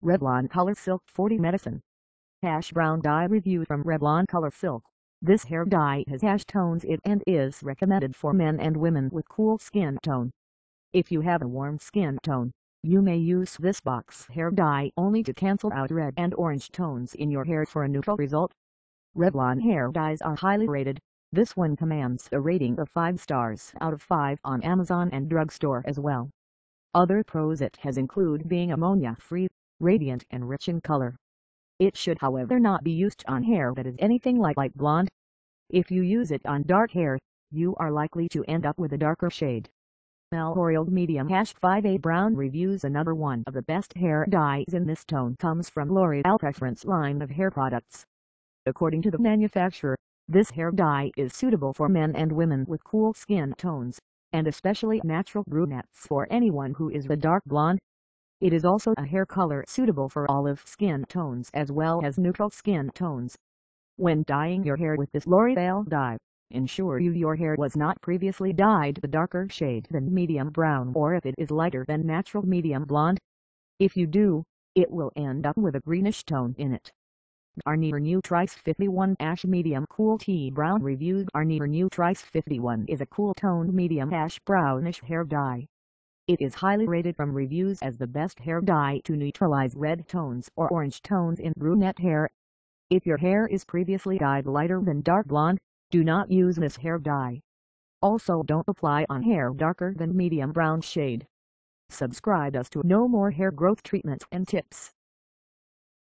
Revlon Color Silk 40 Medium Ash Brown Dye Review from Revlon Color Silk This hair dye has ash tones it and is recommended for men and women with cool skin tone. If you have a warm skin tone, you may use this box hair dye only to cancel out red and orange tones in your hair for a neutral result. Revlon hair dyes are highly rated. This one commands a rating of 5 stars out of 5 on Amazon and drugstore as well. Other pros it has include being ammonia-free, radiant and rich in color. It should however not be used on hair that is anything like light blonde. If you use it on dark hair, you are likely to end up with a darker shade. L'Oreal Medium Ash 5A Brown reviews another one of the best hair dyes in this tone comes from L'Oreal Preference line of hair products. According to the manufacturer, this hair dye is suitable for men and women with cool skin tones, and especially natural brunettes for anyone who is a dark blonde. It is also a hair color suitable for olive skin tones as well as neutral skin tones. When dyeing your hair with this L'Oreal dye, ensure you your hair was not previously dyed the darker shade than medium brown or if it is lighter than natural medium blonde. If you do, it will end up with a greenish tone in it. Garnier Nutrisse 51 Ash Medium Cool Tea Brown Review Garnier Nutrisse 51 is a cool toned medium ash brownish hair dye. It is highly rated from reviews as the best hair dye to neutralize red tones or orange tones in brunette hair. If your hair is previously dyed lighter than dark blonde, do not use this hair dye. Also don't apply on hair darker than medium brown shade. Subscribe us to know more hair growth treatments and tips.